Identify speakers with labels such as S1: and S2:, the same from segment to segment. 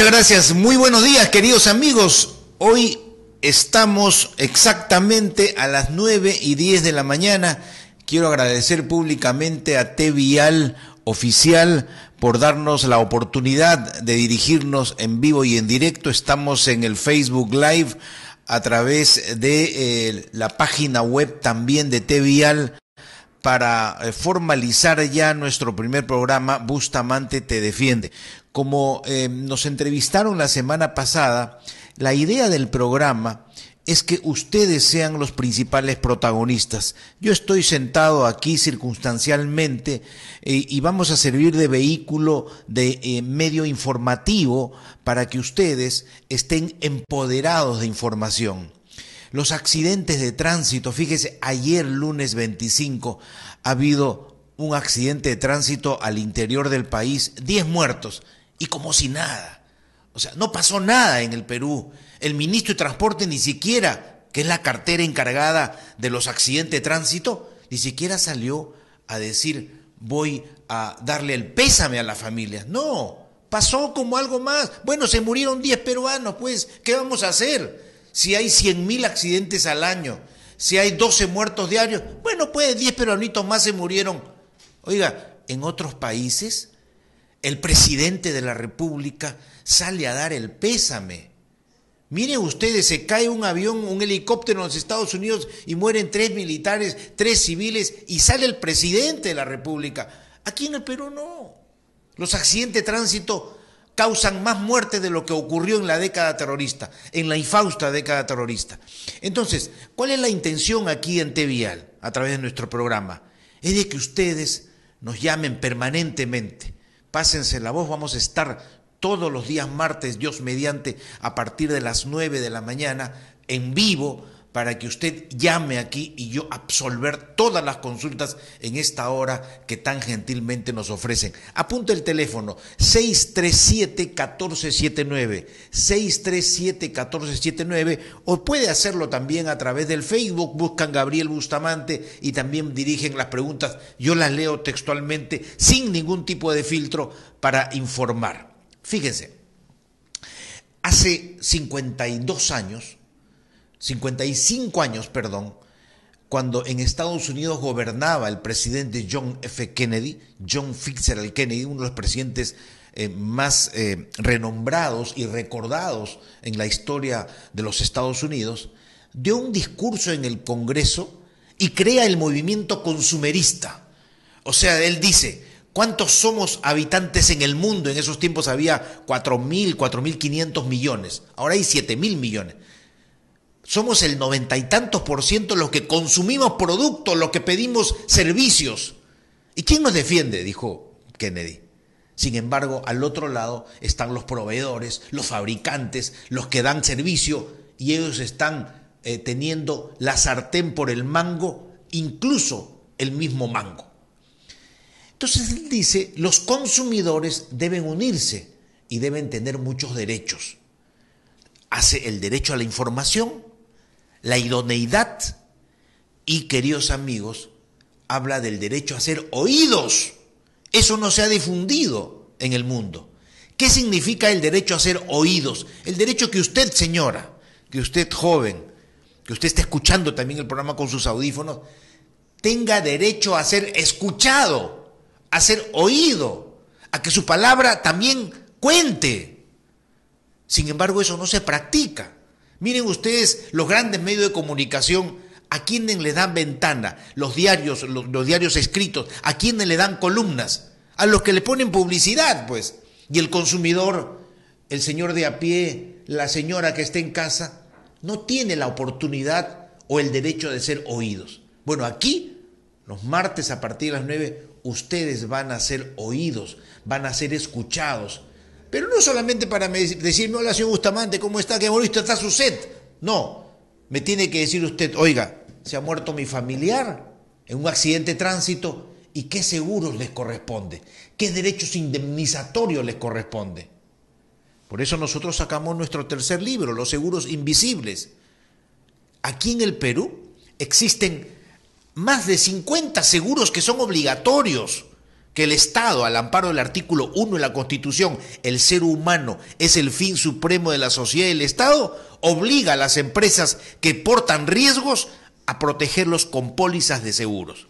S1: Muchas gracias. Muy buenos días, queridos amigos. Hoy estamos exactamente a las 9 y 10 de la mañana. Quiero agradecer públicamente a T Vial Oficial por darnos la oportunidad de dirigirnos en vivo y en directo. Estamos en el Facebook Live a través de eh, la página web también de T Vial para eh, formalizar ya nuestro primer programa Bustamante te defiende. Como eh, nos entrevistaron la semana pasada, la idea del programa es que ustedes sean los principales protagonistas. Yo estoy sentado aquí circunstancialmente eh, y vamos a servir de vehículo, de medio informativo para que ustedes estén empoderados de información. Los accidentes de tránsito, fíjese, ayer lunes 25 ha habido un accidente de tránsito al interior del país, 10 muertos, y como si nada. O sea, no pasó nada en el Perú. El ministro de Transporte ni siquiera, que es la cartera encargada de los accidentes de tránsito, ni siquiera salió a decir voy a darle el pésame a la familia. No, pasó como algo más. Bueno, se murieron 10 peruanos, pues, ¿qué vamos a hacer? si hay 100.000 accidentes al año, si hay 12 muertos diarios, bueno, pues 10 peruanitos más se murieron. Oiga, en otros países, el presidente de la República sale a dar el pésame. Miren ustedes, se cae un avión, un helicóptero en los Estados Unidos y mueren tres militares, tres civiles y sale el presidente de la República. Aquí en el Perú no. Los accidentes de tránsito causan más muertes de lo que ocurrió en la década terrorista, en la infausta década terrorista. Entonces, ¿cuál es la intención aquí en Tevial, a través de nuestro programa? Es de que ustedes nos llamen permanentemente. Pásense la voz, vamos a estar todos los días martes, Dios mediante, a partir de las 9 de la mañana, en vivo, para que usted llame aquí y yo absolver todas las consultas en esta hora que tan gentilmente nos ofrecen. Apunte el teléfono 637-1479, 637-1479 o puede hacerlo también a través del Facebook, buscan Gabriel Bustamante y también dirigen las preguntas, yo las leo textualmente sin ningún tipo de filtro para informar. Fíjense, hace 52 años, 55 años, perdón, cuando en Estados Unidos gobernaba el presidente John F. Kennedy, John Fitzgerald Kennedy, uno de los presidentes eh, más eh, renombrados y recordados en la historia de los Estados Unidos, dio un discurso en el Congreso y crea el movimiento consumerista. O sea, él dice, ¿cuántos somos habitantes en el mundo? En esos tiempos había 4.000, 4.500 millones, ahora hay 7.000 millones somos el noventa y tantos por ciento los que consumimos productos, los que pedimos servicios. ¿Y quién nos defiende? dijo Kennedy. Sin embargo, al otro lado están los proveedores, los fabricantes, los que dan servicio y ellos están eh, teniendo la sartén por el mango, incluso el mismo mango. Entonces él dice, los consumidores deben unirse y deben tener muchos derechos. Hace el derecho a la información, la idoneidad y, queridos amigos, habla del derecho a ser oídos. Eso no se ha difundido en el mundo. ¿Qué significa el derecho a ser oídos? El derecho que usted, señora, que usted joven, que usted esté escuchando también el programa con sus audífonos, tenga derecho a ser escuchado, a ser oído, a que su palabra también cuente. Sin embargo, eso no se practica. Miren ustedes los grandes medios de comunicación, a quienes le dan ventana, los diarios, los, diarios escritos, a quienes le dan columnas, a los que le ponen publicidad, pues. Y el consumidor, el señor de a pie, la señora que está en casa, no tiene la oportunidad o el derecho de ser oídos. Bueno, aquí, los martes a partir de las 9, ustedes van a ser oídos, van a ser escuchados, pero no solamente para decirme, hola señor Bustamante, ¿cómo está? ¿Qué bonito está su set? No, me tiene que decir usted, oiga, se ha muerto mi familiar en un accidente de tránsito y qué seguros les corresponde, qué derechos indemnizatorios les corresponde. Por eso nosotros sacamos nuestro tercer libro, Los Seguros Invisibles. Aquí en el Perú existen más de 50 seguros que son obligatorios que el Estado, al amparo del artículo 1 de la Constitución, el ser humano es el fin supremo de la sociedad y el Estado, obliga a las empresas que portan riesgos a protegerlos con pólizas de seguros.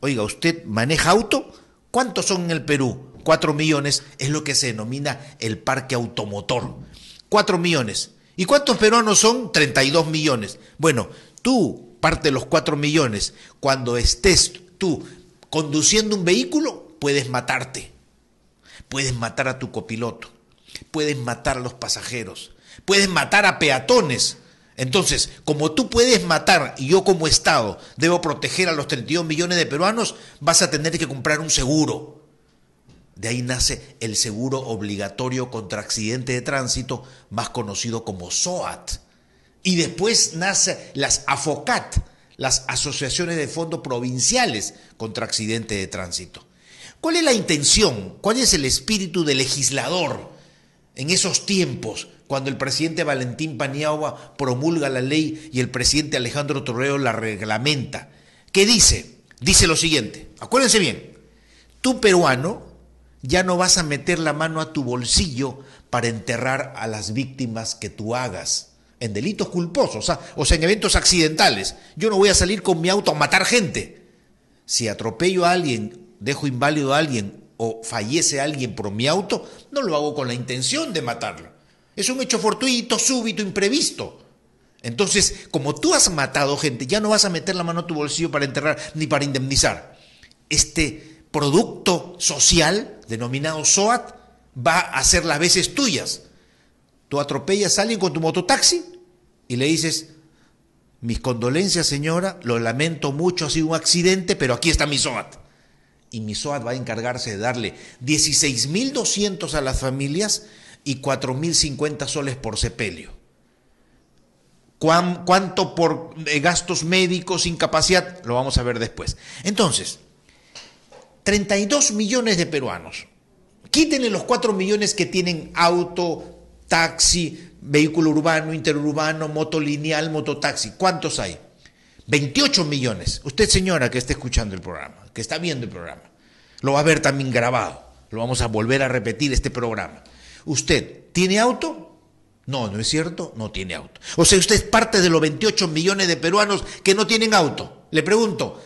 S1: Oiga, ¿usted maneja auto? ¿Cuántos son en el Perú? Cuatro millones es lo que se denomina el parque automotor. Cuatro millones. ¿Y cuántos peruanos son? 32 millones. Bueno, tú, parte de los cuatro millones, cuando estés tú conduciendo un vehículo, puedes matarte. Puedes matar a tu copiloto. Puedes matar a los pasajeros. Puedes matar a peatones. Entonces, como tú puedes matar y yo como Estado debo proteger a los 32 millones de peruanos, vas a tener que comprar un seguro. De ahí nace el seguro obligatorio contra accidente de tránsito, más conocido como SOAT. Y después nace las AFOCAT, las asociaciones de fondos provinciales contra accidente de tránsito. ¿Cuál es la intención? ¿Cuál es el espíritu del legislador en esos tiempos cuando el presidente Valentín Paniagua promulga la ley y el presidente Alejandro Torreo la reglamenta. ¿Qué dice? Dice lo siguiente, acuérdense bien, tú peruano ya no vas a meter la mano a tu bolsillo para enterrar a las víctimas que tú hagas en delitos culposos, o sea, en eventos accidentales. Yo no voy a salir con mi auto a matar gente. Si atropello a alguien, dejo inválido a alguien o fallece alguien por mi auto, no lo hago con la intención de matarlo. Es un hecho fortuito, súbito, imprevisto. Entonces, como tú has matado gente, ya no vas a meter la mano a tu bolsillo para enterrar ni para indemnizar. Este producto social, denominado SOAT, va a ser las veces tuyas. Tú atropellas a alguien con tu mototaxi y le dices, mis condolencias señora, lo lamento mucho, ha sido un accidente, pero aquí está mi SOAT. Y mi SOAT va a encargarse de darle 16.200 a las familias y 4.050 soles por sepelio. ¿Cuánto por eh, gastos médicos, incapacidad? Lo vamos a ver después. Entonces, 32 millones de peruanos. Quítenle los 4 millones que tienen auto, taxi, vehículo urbano, interurbano, moto lineal, mototaxi. ¿Cuántos hay? 28 millones. Usted, señora, que está escuchando el programa, que está viendo el programa, lo va a ver también grabado. Lo vamos a volver a repetir este programa. ¿Usted tiene auto? No, ¿no es cierto? No tiene auto. O sea, usted es parte de los 28 millones de peruanos que no tienen auto. Le pregunto,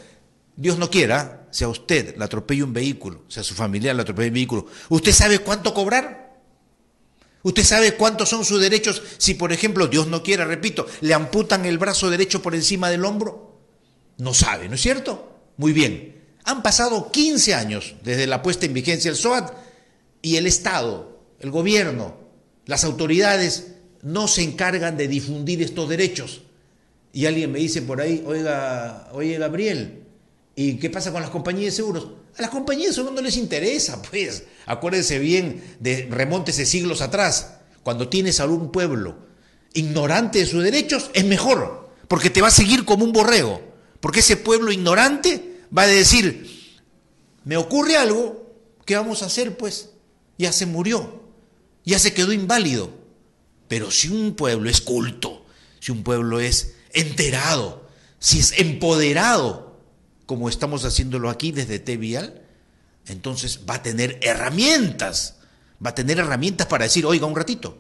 S1: Dios no quiera, si a usted le atropella un vehículo, si a su familiar le atropella un vehículo, ¿usted sabe cuánto cobrar? ¿Usted sabe cuántos son sus derechos si, por ejemplo, Dios no quiera, repito, le amputan el brazo derecho por encima del hombro? No sabe, ¿no es cierto? Muy bien. Han pasado 15 años desde la puesta en vigencia del SOAT y el Estado el gobierno, las autoridades no se encargan de difundir estos derechos. Y alguien me dice por ahí, oiga, oye Gabriel, ¿y qué pasa con las compañías de seguros? A las compañías de seguros no les interesa, pues. Acuérdense bien de remontes siglos atrás. Cuando tienes a un pueblo ignorante de sus derechos, es mejor, porque te va a seguir como un borrego. Porque ese pueblo ignorante va a decir, me ocurre algo, ¿qué vamos a hacer? Pues ya se murió ya se quedó inválido. Pero si un pueblo es culto, si un pueblo es enterado, si es empoderado, como estamos haciéndolo aquí desde Tevial, entonces va a tener herramientas, va a tener herramientas para decir, oiga, un ratito,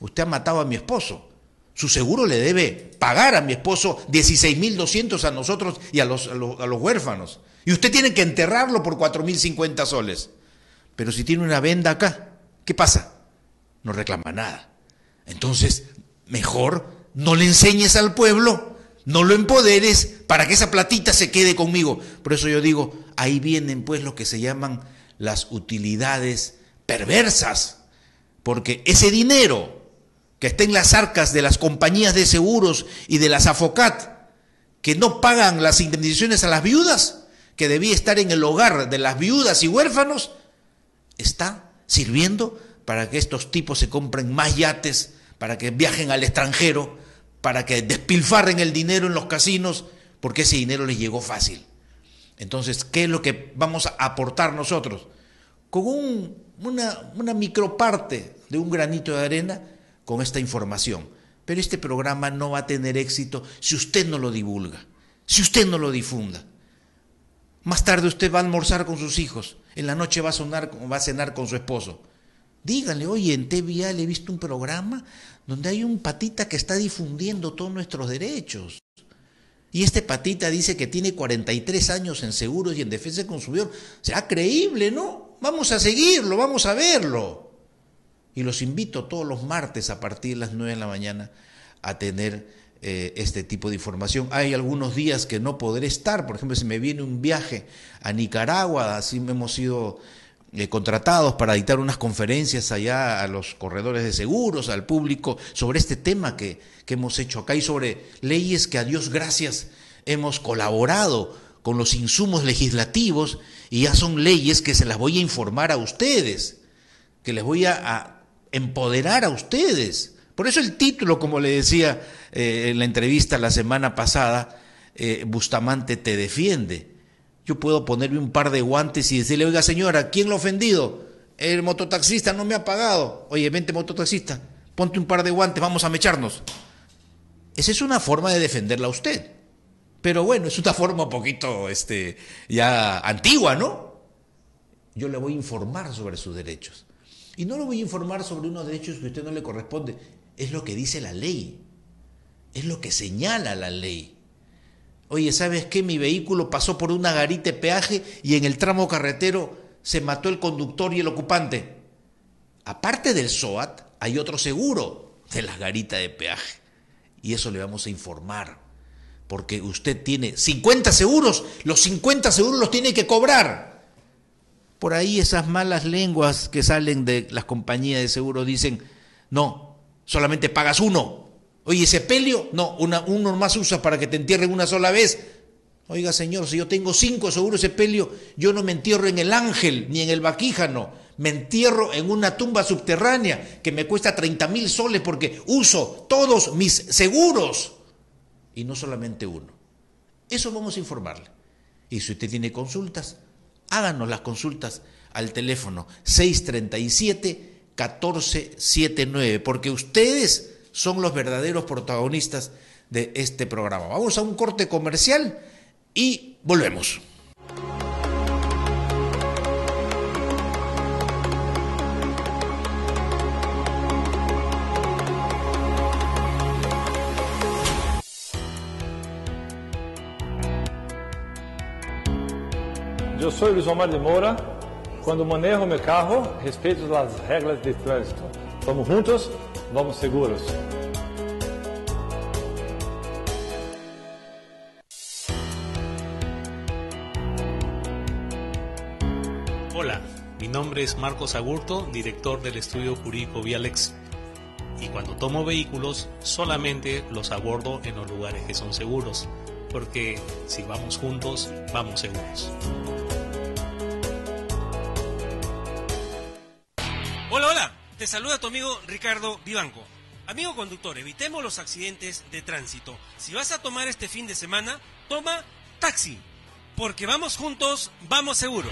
S1: usted ha matado a mi esposo, su seguro le debe pagar a mi esposo 16.200 a nosotros y a los, a los, a los huérfanos. Y usted tiene que enterrarlo por 4.050 soles. Pero si tiene una venda acá, ¿qué pasa? no reclama nada. Entonces, mejor no le enseñes al pueblo, no lo empoderes para que esa platita se quede conmigo. Por eso yo digo, ahí vienen pues lo que se llaman las utilidades perversas, porque ese dinero que está en las arcas de las compañías de seguros y de las AFOCAT, que no pagan las indemnizaciones a las viudas, que debía estar en el hogar de las viudas y huérfanos, está sirviendo para que estos tipos se compren más yates, para que viajen al extranjero, para que despilfarren el dinero en los casinos, porque ese dinero les llegó fácil. Entonces, ¿qué es lo que vamos a aportar nosotros? Con una, una microparte de un granito de arena con esta información. Pero este programa no va a tener éxito si usted no lo divulga, si usted no lo difunda. Más tarde usted va a almorzar con sus hijos. En la noche va a, sonar, va a cenar con su esposo. Díganle, oye, en TVA le he visto un programa donde hay un patita que está difundiendo todos nuestros derechos. Y este patita dice que tiene 43 años en seguros y en defensa del consumidor. Será creíble, ¿no? Vamos a seguirlo, vamos a verlo. Y los invito todos los martes a partir de las 9 de la mañana a tener eh, este tipo de información. Hay algunos días que no podré estar, por ejemplo, si me viene un viaje a Nicaragua, así hemos sido contratados para dictar unas conferencias allá a los corredores de seguros, al público, sobre este tema que, que hemos hecho acá y sobre leyes que a Dios gracias hemos colaborado con los insumos legislativos y ya son leyes que se las voy a informar a ustedes, que les voy a empoderar a ustedes. Por eso el título, como le decía eh, en la entrevista la semana pasada, eh, Bustamante te defiende. Yo puedo ponerme un par de guantes y decirle, oiga señora, ¿quién lo ha ofendido? El mototaxista no me ha pagado. Oye, vente mototaxista, ponte un par de guantes, vamos a mecharnos. Esa es una forma de defenderla a usted. Pero bueno, es una forma un poquito este, ya antigua, ¿no? Yo le voy a informar sobre sus derechos. Y no lo voy a informar sobre unos derechos que a usted no le corresponde. Es lo que dice la ley. Es lo que señala la ley. Oye, ¿sabes qué? Mi vehículo pasó por una garita de peaje y en el tramo carretero se mató el conductor y el ocupante. Aparte del SOAT, hay otro seguro de la garita de peaje. Y eso le vamos a informar. Porque usted tiene 50 seguros, los 50 seguros los tiene que cobrar. Por ahí esas malas lenguas que salen de las compañías de seguros dicen, no, solamente pagas uno. Oye, ese pelio, no, una, uno más usa para que te entierren una sola vez. Oiga, señor, si yo tengo cinco seguros ese pelio, yo no me entierro en el ángel ni en el vaquíjano. Me entierro en una tumba subterránea que me cuesta 30 mil soles porque uso todos mis seguros. Y no solamente uno. Eso vamos a informarle. Y si usted tiene consultas, háganos las consultas al teléfono 637-1479, porque ustedes son los verdaderos protagonistas de este programa. Vamos a un corte comercial y volvemos.
S2: Eu sou Luiz Omar de Moura. Quando manejo meu carro, respeito as regras de trânsito. Vamos juntos, vamos seguros.
S3: Hola, mi nombre es Marcos Agurto, director del estudio jurídico Vialex. Y cuando tomo vehículos, solamente los abordo en los lugares que son seguros, porque si vamos juntos, vamos seguros.
S4: Te saluda tu amigo Ricardo Vivanco. Amigo conductor, evitemos los accidentes de tránsito. Si vas a tomar este fin de semana, toma taxi, porque vamos juntos, vamos seguro.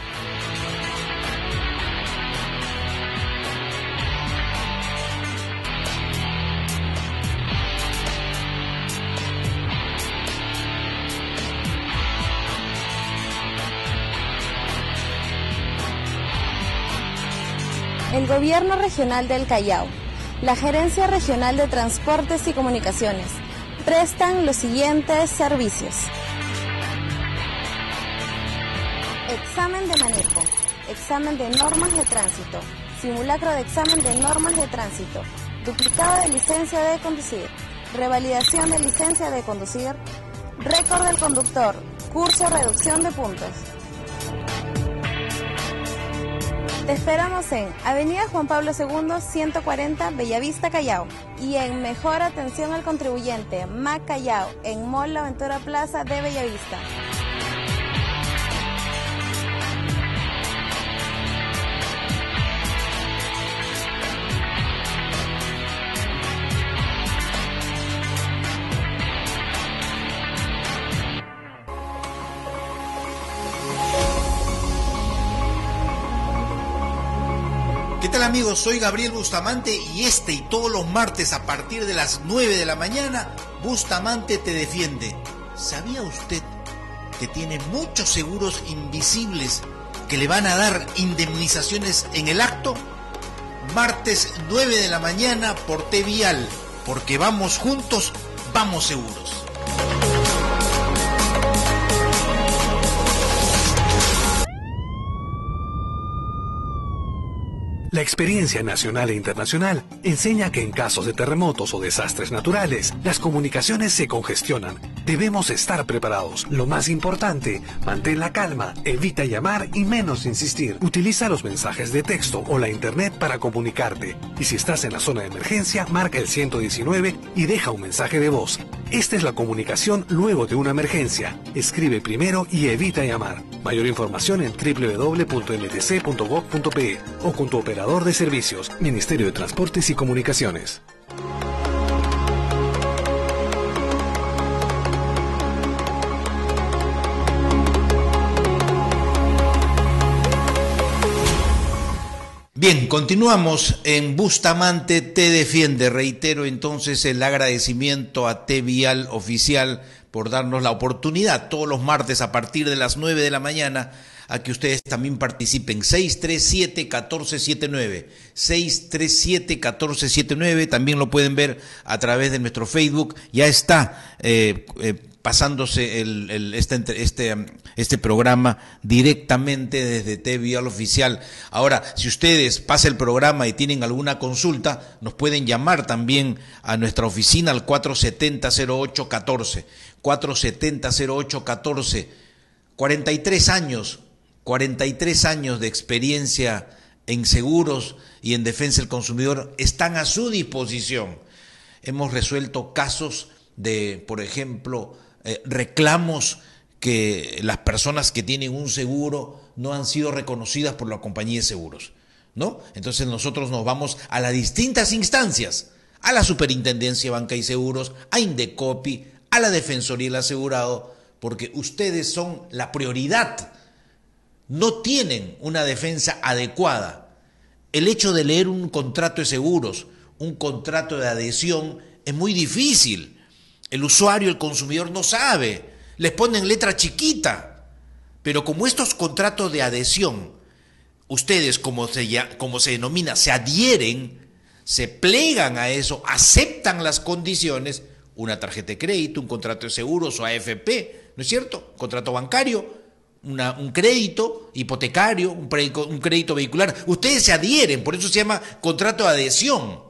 S5: Gobierno Regional del Callao, la Gerencia Regional de Transportes y Comunicaciones, prestan los siguientes servicios. Examen de manejo, examen de normas de tránsito, simulacro de examen de normas de tránsito, duplicado de licencia de conducir, revalidación de licencia de conducir, récord del conductor, curso reducción de puntos. Te esperamos en Avenida Juan Pablo II, 140, Bellavista, Callao. Y en Mejor Atención al Contribuyente, MAC Callao, en Mall La Aventura Plaza de Bellavista.
S1: Amigos? Soy Gabriel Bustamante y este y todos los martes a partir de las 9 de la mañana, Bustamante te defiende. ¿Sabía usted que tiene muchos seguros invisibles que le van a dar indemnizaciones en el acto, martes 9 de la mañana por T-Vial, porque vamos juntos, vamos seguros.
S6: La experiencia nacional e internacional enseña que en casos de terremotos o desastres naturales, las comunicaciones se congestionan. Debemos estar preparados. Lo más importante, mantén la calma, evita llamar y menos insistir. Utiliza los mensajes de texto o la internet para comunicarte. Y si estás en la zona de emergencia, marca el 119 y deja un mensaje de voz. Esta es la comunicación luego de una emergencia. Escribe primero y evita llamar. Mayor información en www.mtc.gov.pe o con tu operador de servicios, Ministerio de Transportes y Comunicaciones.
S1: Bien, continuamos en Bustamante Te Defiende. Reitero entonces el agradecimiento a T Vial Oficial por darnos la oportunidad todos los martes a partir de las 9 de la mañana a que ustedes también participen. 637-1479. 637-1479. También lo pueden ver a través de nuestro Facebook. Ya está eh, eh, pasándose el, este, este, este programa directamente desde TV al oficial. Ahora, si ustedes pasan el programa y tienen alguna consulta, nos pueden llamar también a nuestra oficina al 470-0814. 470-0814. 43 años 43 años de experiencia en seguros y en defensa del consumidor están a su disposición. Hemos resuelto casos de, por ejemplo, eh, reclamos que las personas que tienen un seguro no han sido reconocidas por la compañía de seguros. ¿No? Entonces nosotros nos vamos a las distintas instancias, a la Superintendencia de Banca y Seguros, a Indecopi, a la Defensoría del Asegurado, porque ustedes son la prioridad no tienen una defensa adecuada. El hecho de leer un contrato de seguros, un contrato de adhesión, es muy difícil. El usuario, el consumidor no sabe. Les ponen letra chiquita. Pero como estos contratos de adhesión, ustedes, como se, como se denomina, se adhieren, se plegan a eso, aceptan las condiciones, una tarjeta de crédito, un contrato de seguros o AFP, ¿no es cierto? Contrato bancario, un crédito hipotecario, un, un crédito vehicular. Ustedes se adhieren, por eso se llama contrato de adhesión.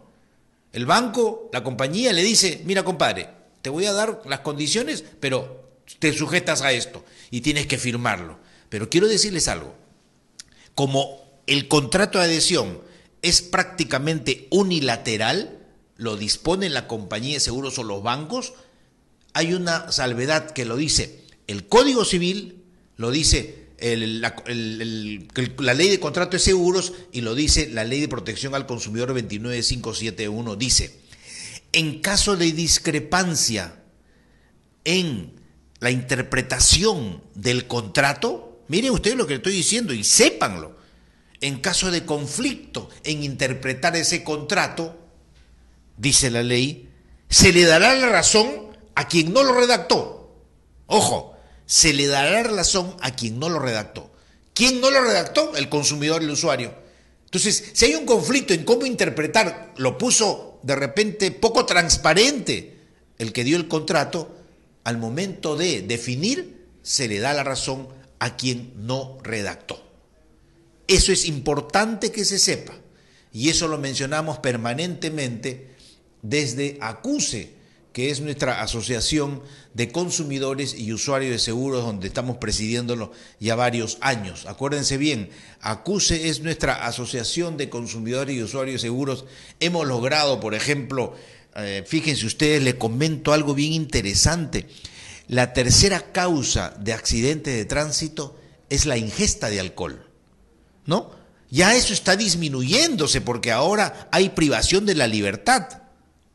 S1: El banco, la compañía le dice, mira compadre, te voy a dar las condiciones, pero te sujetas a esto y tienes que firmarlo. Pero quiero decirles algo, como el contrato de adhesión es prácticamente unilateral, lo dispone la compañía de seguros o los bancos, hay una salvedad que lo dice el Código Civil lo dice la, ley de contrato de seguros y lo dice la ley de protección al consumidor 29571. Dice, en caso de discrepancia en la interpretación del contrato, miren ustedes lo que estoy diciendo y sépanlo, en caso de conflicto en interpretar ese contrato, dice la ley, se le dará la razón a quien no lo redactó. Ojo, se le dará razón a quien no lo redactó. ¿Quién no lo redactó? El consumidor, el usuario. Entonces, si hay un conflicto en cómo interpretar, lo puso de repente poco transparente el que dio el contrato, al momento de definir, se le da la razón a quien no redactó. Eso es importante que se sepa. Y eso lo mencionamos permanentemente desde Acuse, que es nuestra asociación de consumidores y usuarios de seguros, donde estamos presidiéndolo ya varios años. Acuérdense bien, ACUSE es nuestra asociación de consumidores y usuarios de seguros. Hemos logrado, por ejemplo, eh, fíjense ustedes, le comento algo bien interesante. La tercera causa de accidente de tránsito es la ingesta de alcohol, ¿no? Ya eso está disminuyéndose porque ahora hay privación de la libertad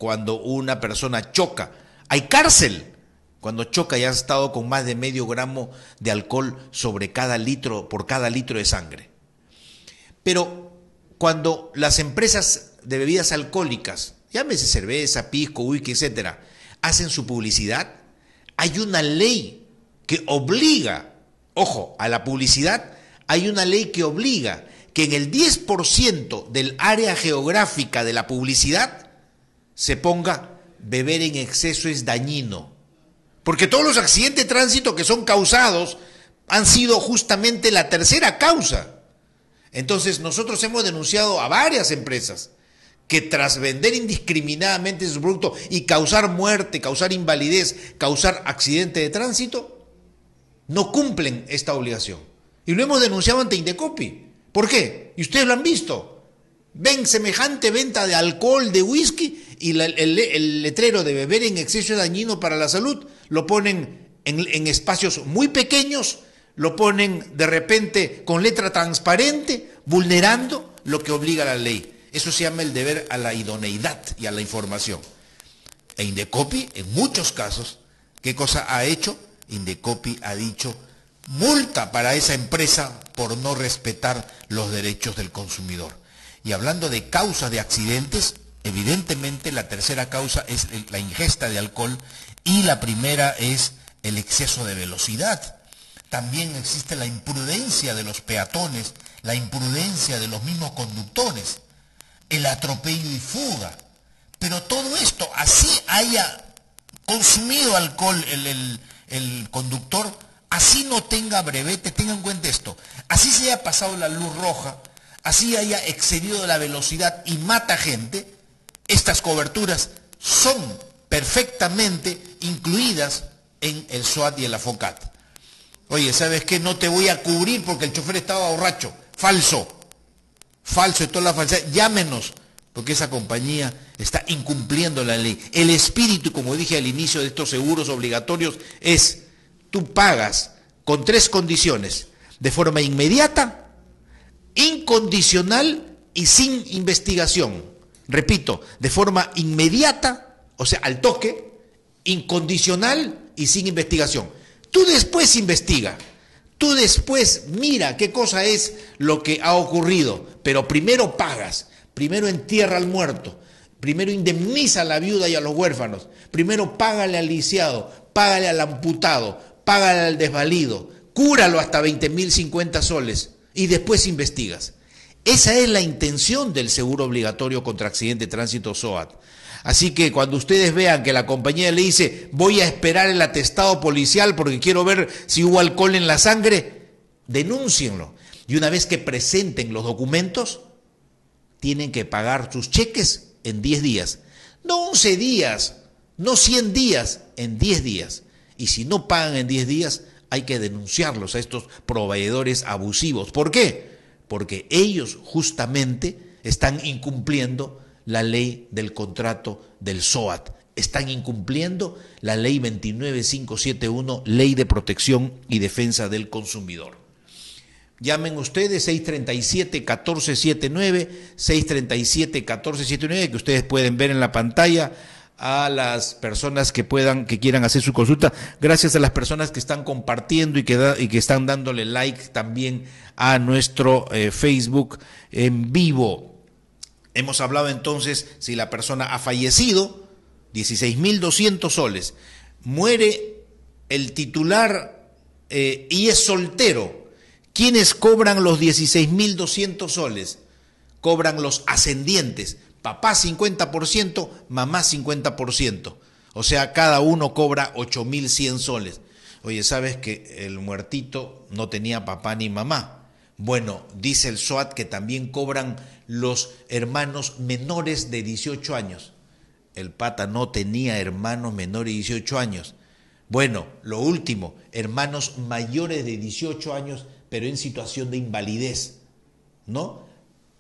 S1: cuando una persona choca. Hay cárcel cuando choca y ha estado con más de medio gramo de alcohol sobre cada litro, por cada litro de sangre. Pero cuando las empresas de bebidas alcohólicas, llámese cerveza, pisco, whisky, etcétera, hacen su publicidad, hay una ley que obliga, ojo, a la publicidad, hay una ley que obliga que en el 10% del área geográfica de la publicidad se ponga beber en exceso es dañino. Porque todos los accidentes de tránsito que son causados han sido justamente la tercera causa. Entonces nosotros hemos denunciado a varias empresas que tras vender indiscriminadamente sus productos y causar muerte, causar invalidez, causar accidente de tránsito, no cumplen esta obligación. Y lo hemos denunciado ante Indecopi. ¿Por qué? Y ustedes lo han visto. Ven semejante venta de alcohol, de whisky, y el, letrero de beber en exceso dañino para la salud lo ponen en espacios muy pequeños, lo ponen de repente con letra transparente, vulnerando lo que obliga la ley. Eso se llama el deber a la idoneidad y a la información. E Indecopi, en muchos casos, ¿qué cosa ha hecho? Indecopi ha dicho multa para esa empresa por no respetar los derechos del consumidor. Y hablando de causas de accidentes, evidentemente la tercera causa es la ingesta de alcohol y la primera es el exceso de velocidad. También existe la imprudencia de los peatones, la imprudencia de los mismos conductores el atropello y fuga. Pero todo esto, así haya consumido alcohol el, conductor, así no tenga brevete, tengan en cuenta esto, así se haya pasado la luz roja, así haya excedido la velocidad y mata gente, estas coberturas son perfectamente incluidas en el SWAT y el AFOCAT. Oye, ¿sabes qué? No te voy a cubrir porque el chofer estaba borracho. Falso falso y toda la falsedad, llámenos, porque esa compañía está incumpliendo la ley. El espíritu, como dije al inicio de estos seguros obligatorios, es tú pagas con tres condiciones, de forma inmediata, incondicional y sin investigación. Repito, de forma inmediata, o sea, al toque, incondicional y sin investigación. Tú después investiga. Tú después mira qué cosa es lo que ha ocurrido, pero primero pagas, primero entierra al muerto, primero indemniza a la viuda y a los huérfanos, primero págale al lisiado, págale al amputado, págale al desvalido, cúralo hasta 20 mil 50 soles y después investigas. Esa es la intención del seguro obligatorio contra accidente de tránsito SOAT. Así que cuando ustedes vean que la compañía le dice, voy a esperar el atestado policial porque quiero ver si hubo alcohol en la sangre, denúncienlo. Y una vez que presenten los documentos, tienen que pagar sus cheques en 10 días. No 11 días, no 100 días, en 10 días. Y si no pagan en 10 días, hay que denunciarlos a estos proveedores abusivos. ¿Por qué? Porque ellos justamente están incumpliendo la ley del contrato del SOAT. Están incumpliendo la ley 29571, ley de protección y defensa del consumidor. Llamen ustedes 637-1479, 637-1479, que ustedes pueden ver en la pantalla a las personas que puedan, que quieran hacer su consulta. Gracias a las personas que están compartiendo y que, y que están dándole like también a nuestro eh, Facebook en vivo. Hemos hablado entonces si la persona ha fallecido, 16.200 soles, muere el titular eh, y es soltero. ¿Quiénes cobran los 16.200 soles? Cobran los ascendientes, papá 50%, mamá 50%. O sea, cada uno cobra 8.100 soles. Oye, ¿sabes que el muertito no tenía papá ni mamá? Bueno, dice el SOAT que también cobran los hermanos menores de 18 años. El pata no tenía hermanos menores de 18 años. Bueno, lo último, hermanos mayores de 18 años, pero en situación de invalidez. ¿No?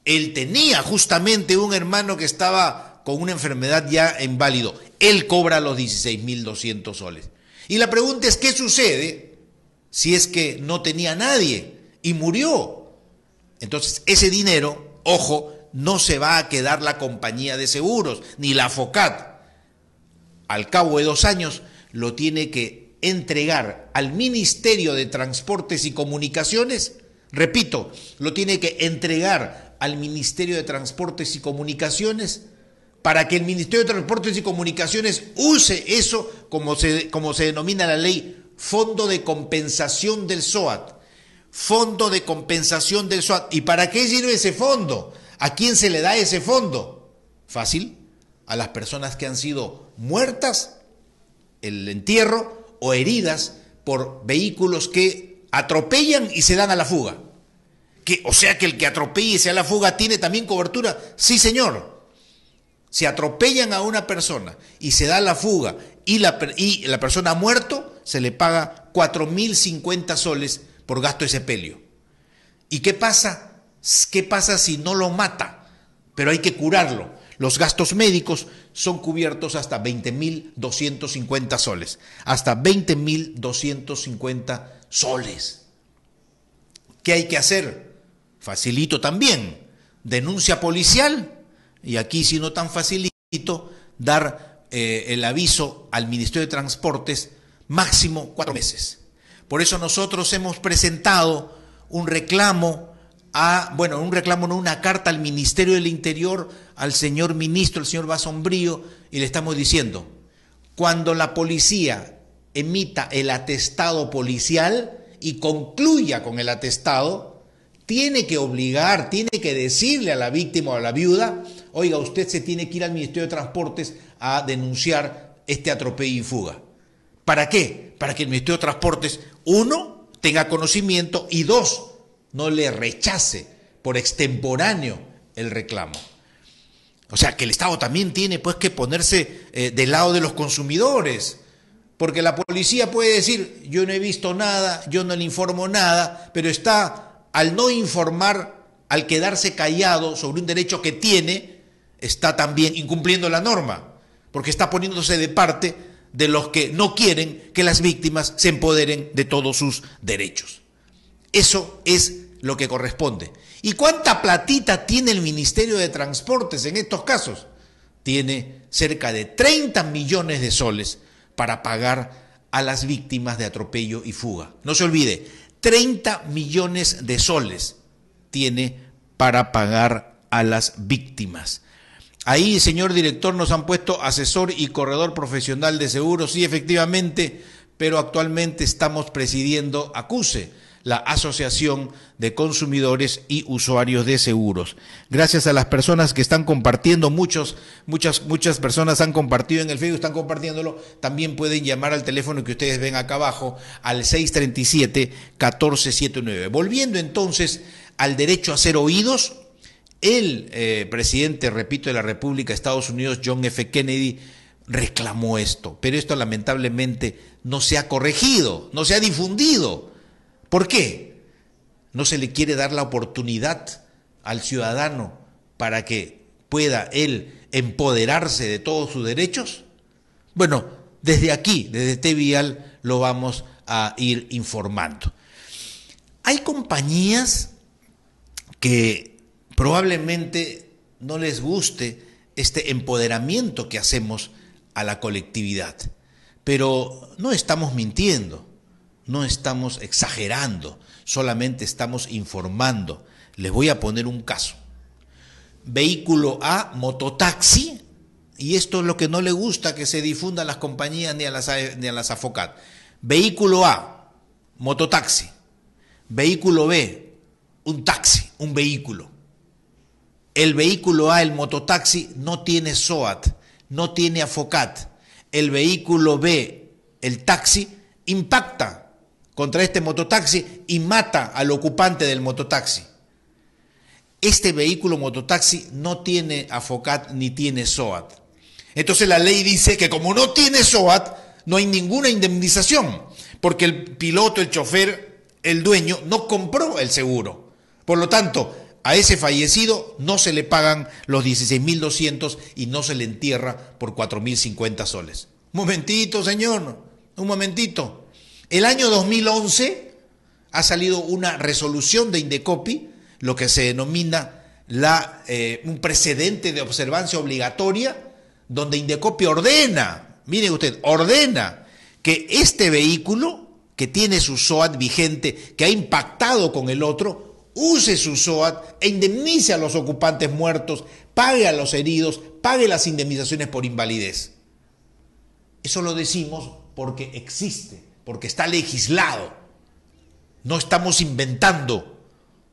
S1: Él tenía justamente un hermano que estaba con una enfermedad ya inválido. Él cobra los 16.200 soles. Y la pregunta es, ¿qué sucede si es que no tenía nadie? y murió. Entonces, ese dinero, ojo, no se va a quedar la compañía de seguros, ni la FOCAT. Al cabo de dos años, lo tiene que entregar al Ministerio de Transportes y Comunicaciones. Repito, lo tiene que entregar al Ministerio de Transportes y Comunicaciones para que el Ministerio de Transportes y Comunicaciones use eso como se, como se denomina la ley Fondo de Compensación del SOAT. Fondo de Compensación del SOAT. ¿Y para qué sirve ese fondo? ¿A quién se le da ese fondo? Fácil, a las personas que han sido muertas, el entierro o heridas por vehículos que atropellan y se dan a la fuga. Que, o sea que el que atropella y se da a la fuga tiene también cobertura. Sí, señor. Si atropellan a una persona y se da la fuga y la, y la persona ha muerto, se le paga 4.050 soles por gasto de sepelio. ¿Y qué pasa? ¿Qué pasa si no lo mata? Pero hay que curarlo. Los gastos médicos son cubiertos hasta 20.250 soles. Hasta 20.250 soles. ¿Qué hay que hacer? Facilito también. Denuncia policial. Y aquí, si no tan facilito, dar eh, el aviso al Ministerio de Transportes máximo cuatro meses. Por eso nosotros hemos presentado un reclamo a, bueno, un reclamo, no una carta al Ministerio del Interior, al señor ministro, el señor Basombrío, y le estamos diciendo, cuando la policía emita el atestado policial y concluya con el atestado, tiene que obligar, tiene que decirle a la víctima o a la viuda, oiga, usted se tiene que ir al Ministerio de Transportes a denunciar este atropello y fuga. ¿Para qué? Para que el Ministerio de Transportes, uno, tenga conocimiento y dos, no le rechace por extemporáneo el reclamo. O sea, que el Estado también tiene pues que ponerse eh, del lado de los consumidores, porque la policía puede decir, yo no he visto nada, yo no le informo nada, pero está, al no informar, al quedarse callado sobre un derecho que tiene, está también incumpliendo la norma, porque está poniéndose de parte de los que no quieren que las víctimas se empoderen de todos sus derechos. Eso es lo que corresponde. ¿Y cuánta platita tiene el Ministerio de Transportes en estos casos? Tiene cerca de 30 millones de soles para pagar a las víctimas de atropello y fuga. No se olvide, 30 millones de soles tiene para pagar a las víctimas. Ahí, señor director, nos han puesto asesor y corredor profesional de seguros, sí, efectivamente, pero actualmente estamos presidiendo ACUSE la Asociación de Consumidores y Usuarios de Seguros. Gracias a las personas que están compartiendo, muchos, muchas, muchas personas han compartido en el Facebook, están compartiéndolo, también pueden llamar al teléfono que ustedes ven acá abajo, al 637-1479. Volviendo entonces al derecho a ser oídos, el eh, presidente, repito, de la República de Estados Unidos, John F. Kennedy, reclamó esto, pero esto lamentablemente no se ha corregido, no se ha difundido. ¿Por qué? ¿No se le quiere dar la oportunidad al ciudadano para que pueda él empoderarse de todos sus derechos? Bueno, desde aquí, desde Tevial, lo vamos a ir informando. Hay compañías que probablemente no les guste este empoderamiento que hacemos a la colectividad, pero no estamos mintiendo. No estamos exagerando, solamente estamos informando. Les voy a poner un caso. Vehículo A, mototaxi, y esto es lo que no le gusta que se difunda a las compañías ni a las, ni a las AFOCAT. Vehículo A, mototaxi. Vehículo B, un taxi, un vehículo. El vehículo A, el mototaxi, no tiene SOAT, no tiene AFOCAT. El vehículo B, el taxi, impacta contra este mototaxi y mata al ocupante del mototaxi. Este vehículo mototaxi no tiene AFOCAT ni tiene SOAT. Entonces la ley dice que como no tiene SOAT, no hay ninguna indemnización, porque el piloto, el chofer, el dueño no compró el seguro. Por lo tanto, a ese fallecido no se le pagan los 16.200 y no se le entierra por 4.050 soles. Un momentito, señor, un momentito. El año 2011 ha salido una resolución de Indecopi, lo que se denomina eh, un precedente de observancia obligatoria, donde Indecopi ordena, mire usted, ordena que este vehículo que tiene su SOAT vigente, que ha impactado con el otro, use su SOAT e indemnice a los ocupantes muertos, pague a los heridos, pague las indemnizaciones por invalidez. Eso lo decimos porque existe porque está legislado. No estamos inventando,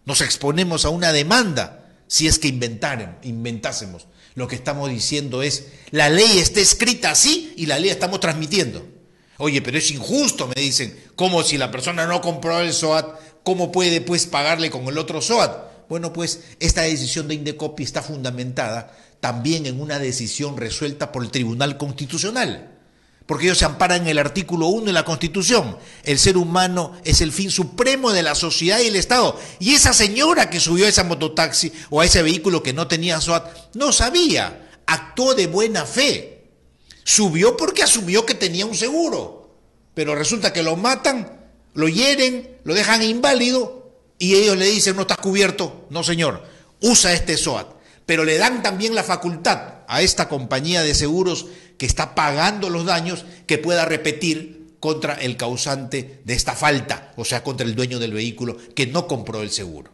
S1: nos exponemos a una demanda si es que inventásemos. Lo que estamos diciendo es, la ley está escrita así y la ley estamos transmitiendo. Oye, pero es injusto, me dicen, ¿cómo si la persona no compró el SOAT, cómo puede pues pagarle con el otro SOAT? Bueno, pues esta decisión de Indecopi está fundamentada también en una decisión resuelta por el Tribunal Constitucional porque ellos se amparan en el artículo 1 de la Constitución. El ser humano es el fin supremo de la sociedad y el Estado. Y esa señora que subió a esa mototaxi o a ese vehículo que no tenía SOAT, no sabía, actuó de buena fe. Subió porque asumió que tenía un seguro. Pero resulta que lo matan, lo hieren, lo dejan inválido y ellos le dicen, no estás cubierto. No, señor, usa este SOAT. Pero le dan también la facultad a esta compañía de seguros que está pagando los daños que pueda repetir contra el causante de esta falta, o sea, contra el dueño del vehículo que no compró el seguro.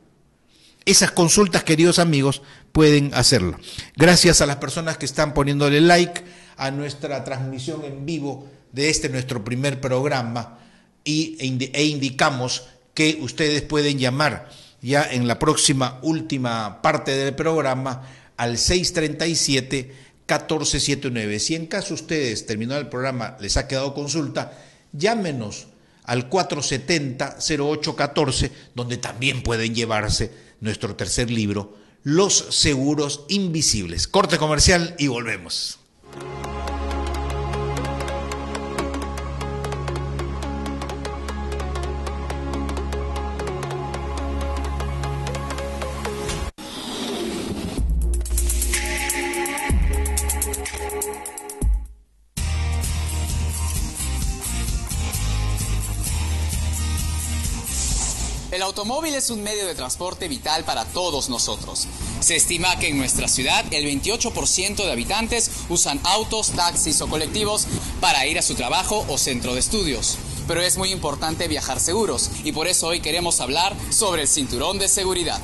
S1: Esas consultas, queridos amigos, pueden hacerlo. Gracias a las personas que están poniéndole like a nuestra transmisión en vivo de este nuestro primer programa y, e, e indicamos que ustedes pueden llamar ya en la próxima última parte del programa al 637 1479. Si en caso ustedes, terminado el programa, les ha quedado consulta, llámenos al 470-0814, donde también pueden llevarse nuestro tercer libro, Los Seguros Invisibles. Corte comercial y volvemos.
S7: Automóvil es un medio de transporte vital para todos nosotros. Se estima que en nuestra ciudad el 28% de habitantes usan autos, taxis o colectivos para ir a su trabajo o centro de estudios. Pero es muy importante viajar seguros y por eso hoy queremos hablar sobre el cinturón de seguridad.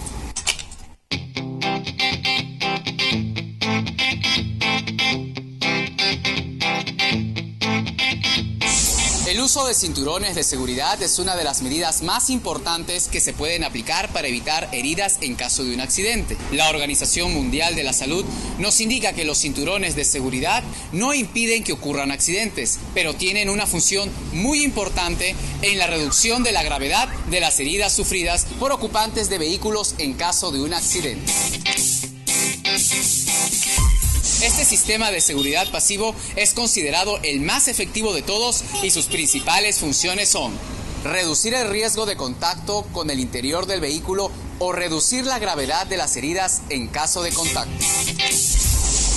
S7: Uso de cinturones de seguridad es una de las medidas más importantes que se pueden aplicar para evitar heridas en caso de un accidente. La Organización Mundial de la Salud nos indica que los cinturones de seguridad no impiden que ocurran accidentes, pero tienen una función muy importante en la reducción de la gravedad de las heridas sufridas por ocupantes de vehículos en caso de un accidente. Este sistema de seguridad pasivo es considerado el más efectivo de todos y sus principales funciones son reducir el riesgo de contacto con el interior del vehículo o reducir la gravedad de las heridas en caso de contacto.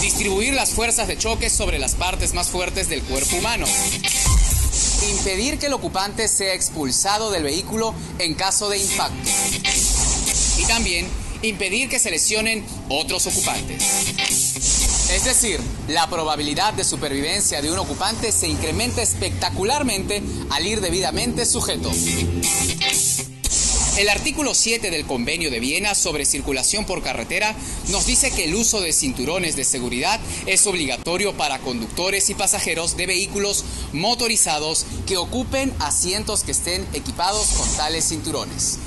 S7: Distribuir las fuerzas de choque sobre las partes más fuertes del cuerpo humano. Impedir que el ocupante sea expulsado del vehículo en caso de impacto. Y también impedir que se lesionen otros ocupantes. Es decir, la probabilidad de supervivencia de un ocupante se incrementa espectacularmente al ir debidamente sujeto. El artículo 7 del Convenio de Viena sobre circulación por carretera nos dice que el uso de cinturones de seguridad es obligatorio para conductores y pasajeros de vehículos motorizados que ocupen asientos que estén equipados con tales cinturones.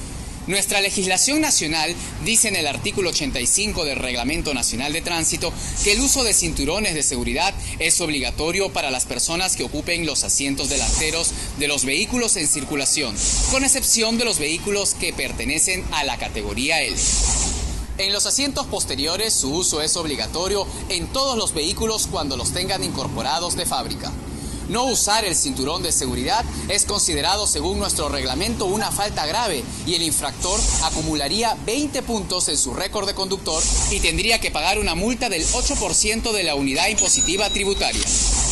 S7: Nuestra legislación nacional dice en el artículo 85 del Reglamento Nacional de Tránsito que el uso de cinturones de seguridad es obligatorio para las personas que ocupen los asientos delanteros de los vehículos en circulación, con excepción de los vehículos que pertenecen a la categoría L. En los asientos posteriores su uso es obligatorio en todos los vehículos cuando los tengan incorporados de fábrica. No usar el cinturón de seguridad es considerado, según nuestro reglamento, una falta grave y el infractor acumularía 20 puntos en su récord de conductor y tendría que pagar una multa del 8% de la unidad impositiva tributaria.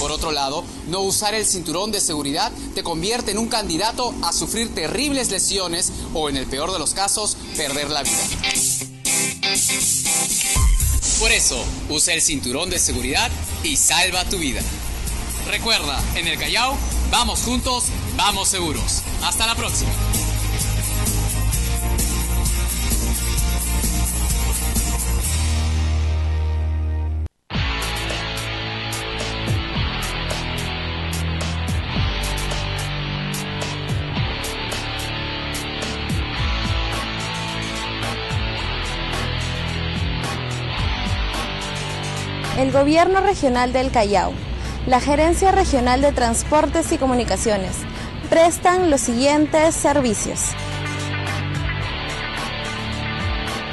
S7: Por otro lado, no usar el cinturón de seguridad te convierte en un candidato a sufrir terribles lesiones o, en el peor de los casos, perder la vida. Por eso, usa el cinturón de seguridad y salva tu vida. Recuerda, en el Callao, vamos juntos, vamos seguros. Hasta la próxima.
S5: El Gobierno Regional del Callao la Gerencia Regional de Transportes y Comunicaciones, prestan los siguientes servicios.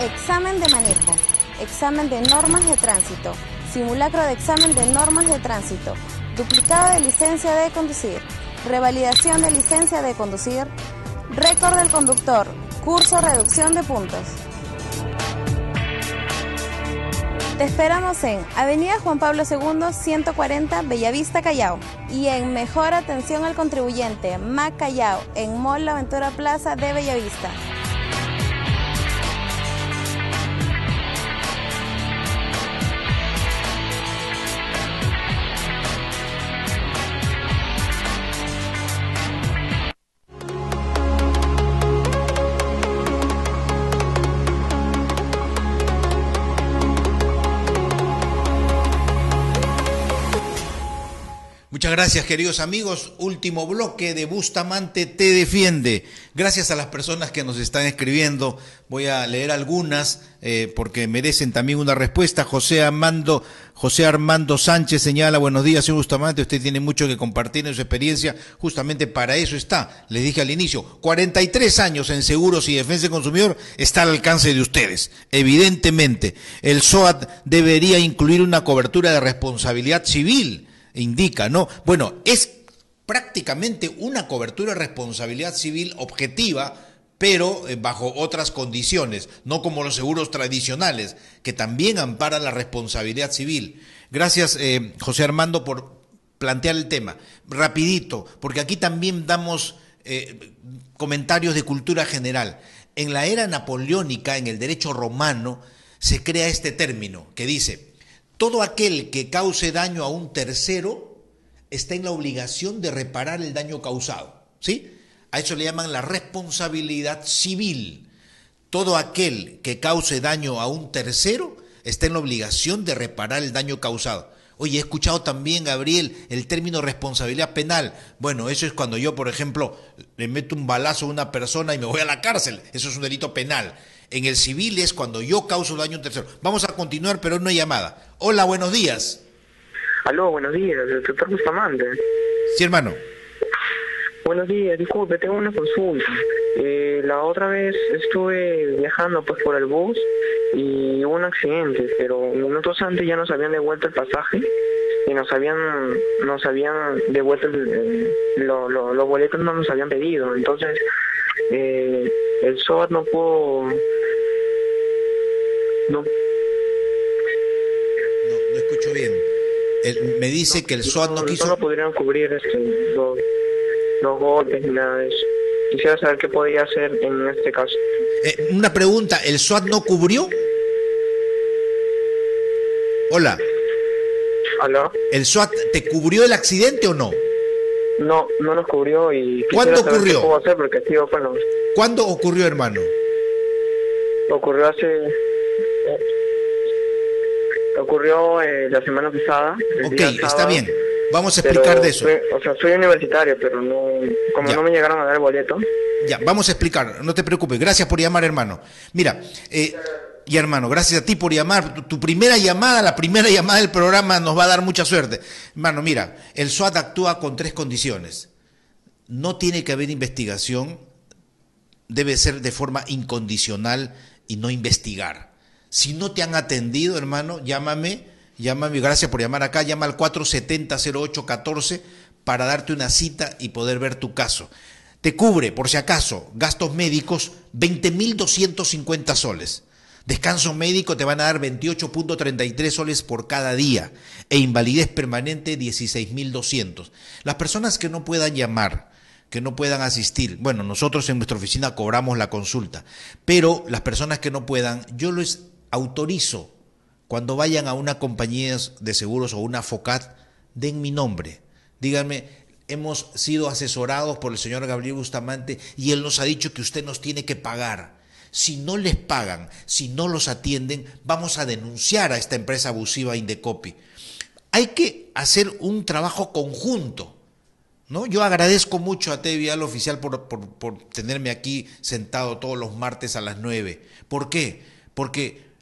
S5: Examen de manejo, examen de normas de tránsito, simulacro de examen de normas de tránsito, duplicado de licencia de conducir, revalidación de licencia de conducir, récord del conductor, curso reducción de puntos. Te esperamos en Avenida Juan Pablo II, 140, Bellavista, Callao. Y en Mejor Atención al Contribuyente, MAC Callao, en Mall La Aventura Plaza de Bellavista.
S1: Gracias, queridos amigos. Último bloque de Bustamante te defiende. Gracias a las personas que nos están escribiendo. Voy a leer algunas eh, porque merecen también una respuesta. José Armando, José Armando Sánchez señala, buenos días, señor Bustamante. Usted tiene mucho que compartir en su experiencia. Justamente para eso está. Les dije al inicio, 43 años en seguros y defensa del consumidor está al alcance de ustedes. Evidentemente, el SOAT debería incluir una cobertura de responsabilidad civil indica, ¿no? Bueno, es prácticamente una cobertura de responsabilidad civil objetiva, pero eh, bajo otras condiciones, no como los seguros tradicionales, que también amparan la responsabilidad civil. Gracias, eh, José Armando, por plantear el tema. Rapidito, porque aquí también damos eh, comentarios de cultura general. En la era napoleónica, en el derecho romano, se crea este término que dice, todo aquel que cause daño a un tercero está en la obligación de reparar el daño causado. ¿Sí? A eso le llaman la responsabilidad civil. Todo aquel que cause daño a un tercero está en la obligación de reparar el daño causado. Oye, he escuchado también, Gabriel, el término responsabilidad penal. Bueno, eso es cuando yo, por ejemplo, le meto un balazo a una persona y me voy a la cárcel. Eso es un delito penal. En el civil es cuando yo causo daño a un tercero. Vamos a continuar, pero no hay llamada. Hola, buenos días.
S8: Aló, buenos días, el doctor Bustamante.
S1: Sí, hermano.
S8: Buenos días, disculpe, tengo una consulta. Eh, la otra vez estuve viajando pues por el bus y hubo un accidente, pero minutos antes ya nos habían devuelto el pasaje y nos habían nos habían devuelto los boletos no nos habían pedido entonces eh, el SOAT no pudo no. no.
S1: escucho bien. me dice que el SWAT no, quiso.
S8: No podrían cubrir este, los, golpes ni nada de eso. Quisiera saber qué podía hacer en este caso.
S1: Eh, una pregunta: ¿el SWAT no cubrió? Hola.
S8: ¿Aló?
S1: ¿El SWAT te cubrió el accidente o no?
S8: No, no nos cubrió y...
S1: ¿Cuándo ocurrió?
S8: Qué puedo hacer porque sigo con los...
S1: ¿Cuándo ocurrió, hermano?
S8: Ocurrió hace ocurrió eh, la semana pasada.
S1: Ok, está bien. Vamos a explicar de eso.
S8: o sea, soy universitario, pero no, como no me llegaron a dar el boleto.
S1: Ya, vamos a explicar, no te preocupes. Gracias por llamar, hermano. Mira, eh, y hermano, gracias a ti por llamar. Tu, primera llamada, la primera llamada del programa nos va a dar mucha suerte. Hermano, mira, el SWAT actúa con tres condiciones. No tiene que haber investigación, debe ser de forma incondicional y no investigar. Si no te han atendido, hermano, llámame, llámame, gracias por llamar acá, llama al 470-0814 para darte una cita y poder ver tu caso. Te cubre, por si acaso, gastos médicos 20.250 soles. Descanso médico te van a dar 28.33 soles por cada día e invalidez permanente 16.200. Las personas que no puedan llamar, que no puedan asistir, bueno, nosotros en nuestra oficina cobramos la consulta, pero las personas que no puedan, yo les autorizo cuando vayan a una compañía de seguros o una FOCAT, den mi nombre. Díganme, hemos sido asesorados por el señor Gabriel Bustamante y él nos ha dicho que usted nos tiene que pagar. Si no les pagan, si no los atienden, vamos a denunciar a esta empresa abusiva Indecopi. Hay que hacer un trabajo conjunto. ¿no? Yo agradezco mucho a TV al oficial por, por, por tenerme aquí sentado todos los martes a las 9. ¿Por qué? Porque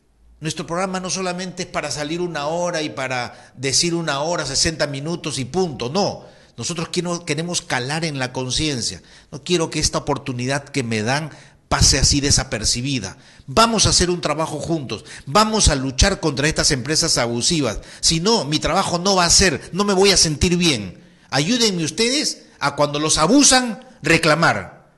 S1: Nuestro programa no solamente es para salir una hora y para decir una hora, 60 minutos y punto, no. Nosotros queremos calar en la conciencia. No quiero que esta oportunidad que me dan pase así desapercibida. Vamos a hacer un trabajo juntos. Vamos a luchar contra estas empresas abusivas. Si no, mi trabajo no va a ser, no me voy a sentir bien. Ayúdenme ustedes a cuando los abusan reclamar.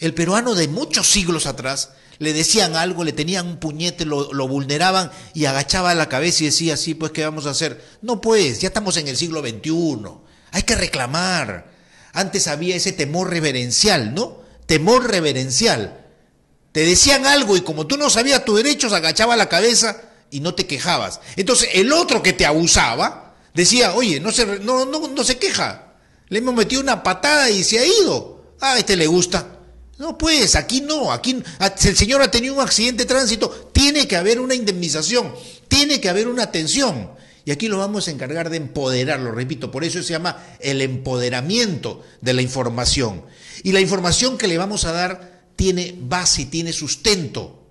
S1: El peruano de muchos siglos atrás le decían algo, le tenían un puñete, lo, lo, vulneraban y agachaba la cabeza y decía, sí, pues, ¿qué vamos a hacer? No, pues, ya estamos en el siglo XXI, hay que reclamar. Antes había ese temor reverencial, ¿no? Temor reverencial. Te decían algo y como tú no sabías tus derechos, agachaba la cabeza y no te quejabas. Entonces, el otro que te abusaba decía, oye, no se, no, no, no se queja, le hemos metido una patada y se ha ido. Ah, este le gusta. No, pues, aquí no, aquí si el señor ha tenido un accidente de tránsito, tiene que haber una indemnización, tiene que haber una atención. Y aquí lo vamos a encargar de empoderarlo, repito, por eso se llama el empoderamiento de la información. Y la información que le vamos a dar tiene base, tiene sustento.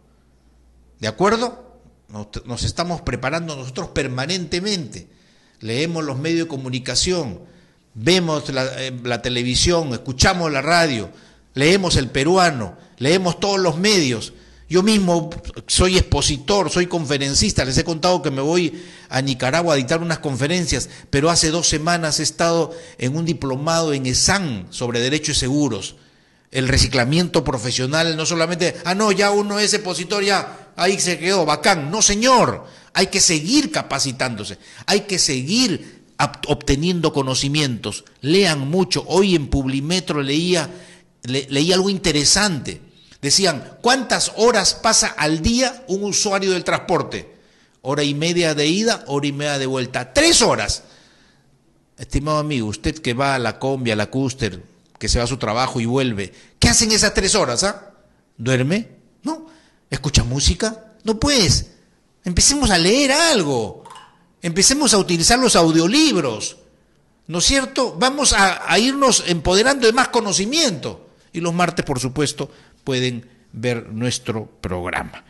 S1: ¿De acuerdo? Nos, estamos preparando nosotros permanentemente. Leemos los medios de comunicación, vemos la, eh, la televisión, escuchamos la radio leemos el peruano, leemos todos los medios. Yo mismo soy expositor, soy conferencista, les he contado que me voy a Nicaragua a dictar unas conferencias, pero hace dos semanas he estado en un diplomado en ESAN sobre derechos seguros. El reciclamiento profesional, no solamente, ah, no, ya uno es expositor, ya ahí se quedó, bacán. No, señor, hay que seguir capacitándose, hay que seguir obteniendo conocimientos. Lean mucho. Hoy en Publimetro leía leí algo interesante. Decían, ¿cuántas horas pasa al día un usuario del transporte? Hora y media de ida, hora y media de vuelta. Tres horas. Estimado amigo, usted que va a la combi, a la cúster, que se va a su trabajo y vuelve, ¿qué hacen esas tres horas? Ah? ¿Duerme? ¿No? ¿Escucha música? No pues. Empecemos a leer algo. Empecemos a utilizar los audiolibros. ¿No es cierto? Vamos a, irnos empoderando de más conocimiento. Y los martes, por supuesto, pueden ver nuestro programa.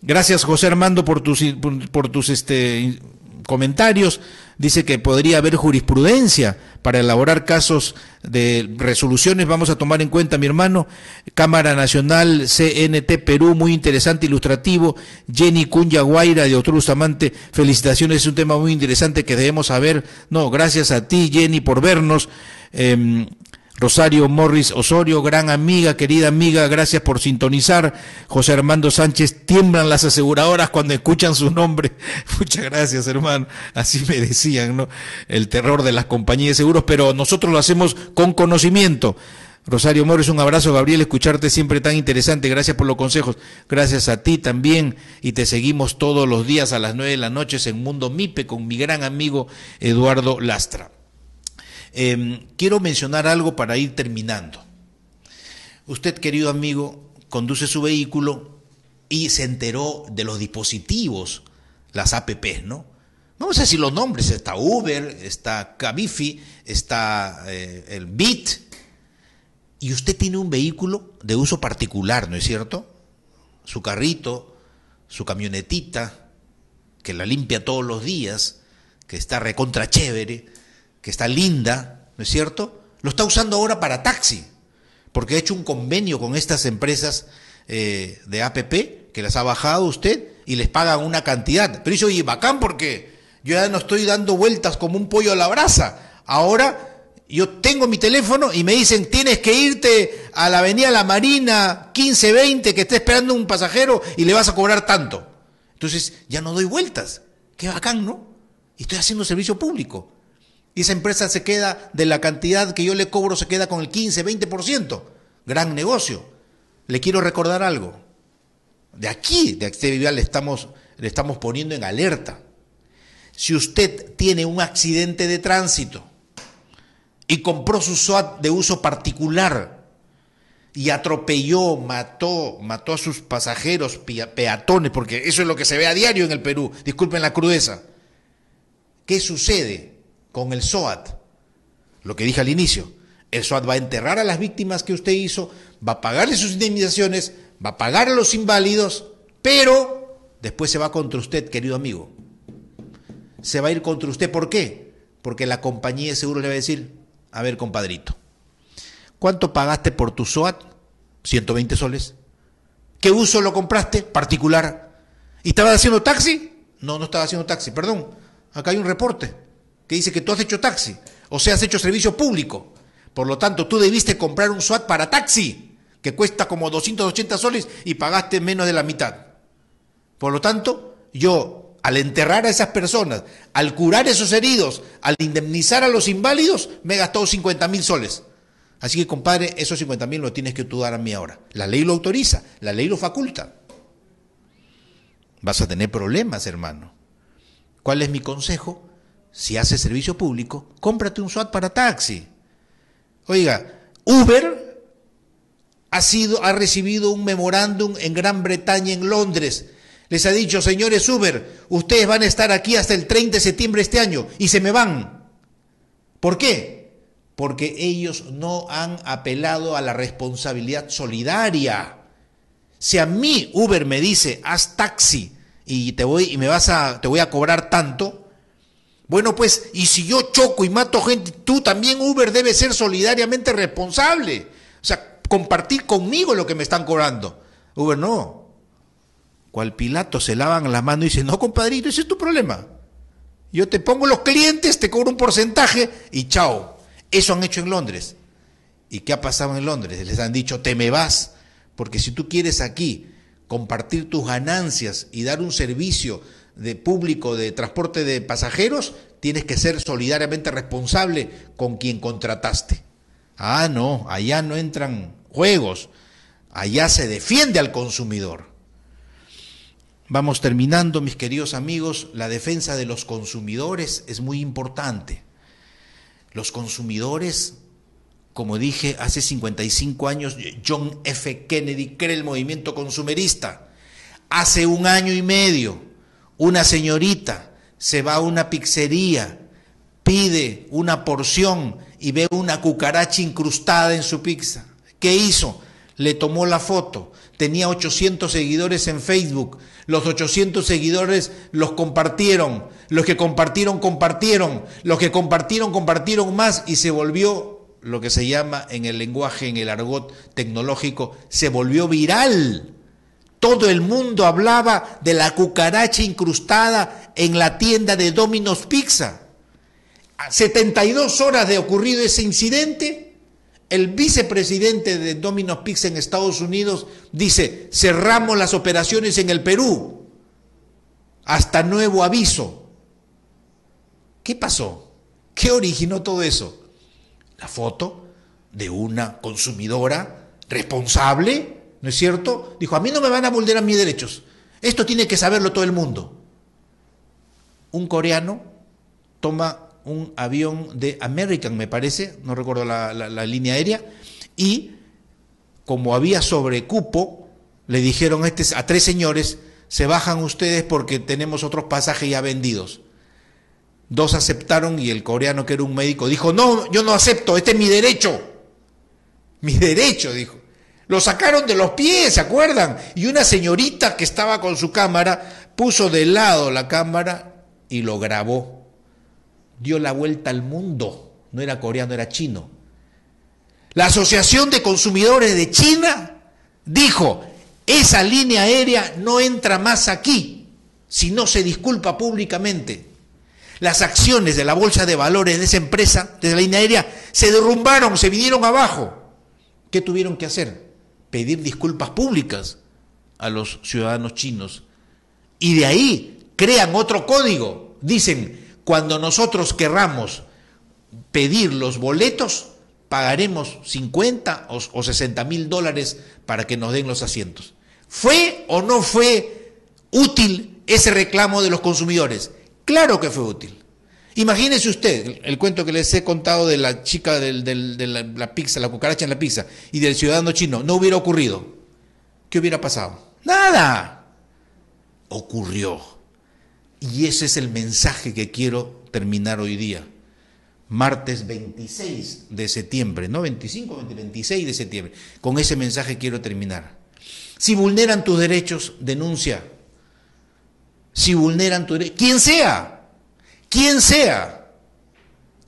S1: Gracias, José Armando, por tus, por, tus este, comentarios. Dice que podría haber jurisprudencia para elaborar casos de resoluciones. Vamos a tomar en cuenta, mi hermano, Cámara Nacional CNT Perú, muy interesante, ilustrativo. Jenny Cunya Guaira de Otro Bustamante, felicitaciones, es un tema muy interesante que debemos saber. No, gracias a ti, Jenny, por vernos. Em, Rosario Morris Osorio, gran amiga, querida amiga, gracias por sintonizar. José Armando Sánchez, tiemblan las aseguradoras cuando escuchan su nombre. Muchas gracias, hermano. Así me decían, ¿no? El terror de las compañías de seguros, pero nosotros lo hacemos con conocimiento. Rosario Morris, un abrazo, Gabriel, escucharte siempre tan interesante. Gracias por los consejos. Gracias a ti también. Y te seguimos todos los días a las nueve de la noche en Mundo Mipe con mi gran amigo Eduardo Lastra. Em, quiero mencionar algo para ir terminando. Usted, querido amigo, conduce su vehículo y se enteró de los dispositivos, las APP, ¿no? Vamos a decir los nombres, está Uber, está Cabify, está eh, el Bit, y usted tiene un vehículo de uso particular, ¿no es cierto? Su carrito, su camionetita, que la limpia todos los días, que está recontra chévere, que está linda, ¿no es cierto? Lo está usando ahora para taxi, porque ha hecho un convenio con estas empresas eh, de APP que las ha bajado usted y les pagan una cantidad. Pero dice, oye, bacán porque yo ya no estoy dando vueltas como un pollo a la brasa. Ahora yo tengo mi teléfono y me dicen, tienes que irte a la avenida La Marina 1520 que está esperando un pasajero y le vas a cobrar tanto. Entonces ya no doy vueltas. Qué bacán, ¿no? Y estoy haciendo servicio público. Y esa empresa se queda, de la cantidad que yo le cobro, se queda con el 15, 20%. Gran negocio. Le quiero recordar algo. De aquí, de actividad, le estamos, le estamos poniendo en alerta. Si usted tiene un accidente de tránsito y compró su SOAT de uso particular y atropelló, mató, mató a sus pasajeros, peatones, porque eso es lo que se ve a diario en el Perú, disculpen la crudeza. ¿Qué sucede? Con el SOAT. Lo que dije al inicio, el SOAT va a enterrar a las víctimas que usted hizo, va a pagarle sus indemnizaciones, va a pagar a los inválidos, pero después se va contra usted, querido amigo. Se va a ir contra usted. ¿Por qué? Porque la compañía de seguro le va a decir, a ver, compadrito, ¿cuánto pagaste por tu SOAT? 120 soles. ¿Qué uso lo compraste? Particular. ¿Y estabas haciendo taxi? No, no estaba haciendo taxi, perdón. Acá hay un reporte que dice que tú has hecho taxi, o sea, has hecho servicio público. Por lo tanto, tú debiste comprar un SWAT para taxi, que cuesta como 280 soles y pagaste menos de la mitad. Por lo tanto, yo, al enterrar a esas personas, al curar esos heridos, al indemnizar a los inválidos, me he gastado 50 mil soles. Así que, compadre, esos 50 mil lo tienes que tú dar a mí ahora. La ley lo autoriza, la ley lo faculta. Vas a tener problemas, hermano. ¿Cuál es mi consejo? Si haces servicio público, cómprate un SWAT para taxi. Oiga, Uber ha, sido, ha recibido un memorándum en Gran Bretaña, en Londres. Les ha dicho, señores Uber, ustedes van a estar aquí hasta el 30 de septiembre de este año y se me van. ¿Por qué? Porque ellos no han apelado a la responsabilidad solidaria. Si a mí Uber me dice, haz taxi y te voy y me vas a te voy a cobrar tanto, bueno, pues, y si yo choco y mato gente, tú también, Uber, debes ser solidariamente responsable. O sea, compartir conmigo lo que me están cobrando. Uber, no. Cual Pilato se lavan la mano y dice, no, compadrito, ese es tu problema. Yo te pongo los clientes, te cobro un porcentaje y chao. Eso han hecho en Londres. ¿Y qué ha pasado en Londres? Les han dicho, te me vas, porque si tú quieres aquí compartir tus ganancias y dar un servicio de público de transporte de pasajeros, tienes que ser solidariamente responsable con quien contrataste. Ah, no, allá no entran juegos, allá se defiende al consumidor. Vamos terminando, mis queridos amigos, la defensa de los consumidores es muy importante. Los consumidores, como dije hace 55 años, John F. Kennedy crea el movimiento consumerista. Hace un año y medio, una señorita se va a una pizzería, pide una porción y ve una cucaracha incrustada en su pizza. ¿Qué hizo? Le tomó la foto. Tenía 800 seguidores en Facebook. Los 800 seguidores los compartieron. Los que compartieron, compartieron. Los que compartieron, compartieron más y se volvió lo que se llama en el lenguaje, en el argot tecnológico, se volvió viral. Todo el mundo hablaba de la cucaracha incrustada en la tienda de Domino's Pizza. A 72 horas de ocurrido ese incidente, el vicepresidente de Domino's Pizza en Estados Unidos dice, cerramos las operaciones en el Perú hasta nuevo aviso. ¿Qué pasó? ¿Qué originó todo eso? La foto de una consumidora responsable ¿no es cierto? Dijo, a mí no me van a vulnerar mis derechos. Esto tiene que saberlo todo el mundo. Un coreano toma un avión de American, me parece, no recuerdo la, línea aérea, y como había sobrecupo, le dijeron este, a tres señores, se bajan ustedes porque tenemos otros pasajes ya vendidos. Dos aceptaron y el coreano, que era un médico, dijo, no, yo no acepto, este es mi derecho. Mi derecho, dijo. Lo sacaron de los pies, ¿se acuerdan? Y una señorita que estaba con su cámara puso de lado la cámara y lo grabó. Dio la vuelta al mundo. No era coreano, era chino. La Asociación de Consumidores de China dijo, esa línea aérea no entra más aquí si no se disculpa públicamente. Las acciones de la bolsa de valores de esa empresa, de la línea aérea, se derrumbaron, se vinieron abajo. ¿Qué tuvieron que hacer? Pedir disculpas públicas a los ciudadanos chinos. Y de ahí crean otro código. Dicen, cuando nosotros querramos pedir los boletos, pagaremos 50 o, 60 mil dólares para que nos den los asientos. ¿Fue o no fue útil ese reclamo de los consumidores? Claro que fue útil. Imagínese usted el, cuento que les he contado de la chica de la, pizza, la cucaracha en la pizza, y del ciudadano chino. No hubiera ocurrido. ¿Qué hubiera pasado? Nada. Ocurrió. Y ese es el mensaje que quiero terminar hoy día. Martes 26 de septiembre, no 25, 26 de septiembre. Con ese mensaje quiero terminar. Si vulneran tus derechos, denuncia. si vulneran tu derecho. Quien sea, quien sea,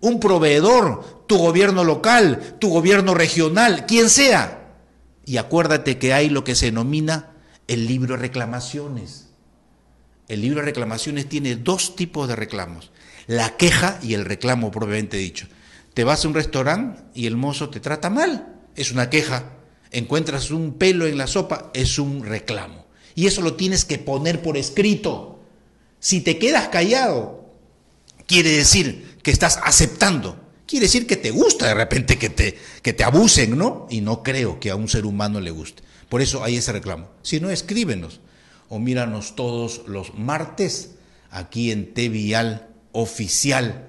S1: un proveedor, tu gobierno local, tu gobierno regional, quien sea. Y acuérdate que hay lo que se denomina el libro de reclamaciones. El libro de reclamaciones tiene dos tipos de reclamos, la queja y el reclamo propiamente dicho. Te vas a un restaurante y el mozo te trata mal, es una queja. Encuentras un pelo en la sopa, es un reclamo. Y eso lo tienes que poner por escrito. Si te quedas callado, quiere decir que estás aceptando. Quiere decir que te gusta de repente que te, que te abusen, ¿no? Y no creo que a un ser humano le guste. Por eso hay ese reclamo. Si no, escríbenos o míranos todos los martes aquí en Vial Oficial.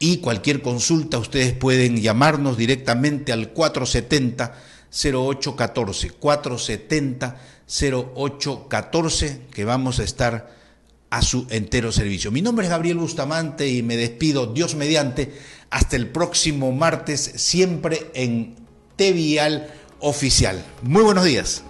S1: Y cualquier consulta ustedes pueden llamarnos directamente al 470 0814 470 0814 que vamos a estar a su entero servicio. Mi nombre es Gabriel Bustamante y me despido, Dios mediante, hasta el próximo martes, siempre en Tevial Oficial. Muy buenos días.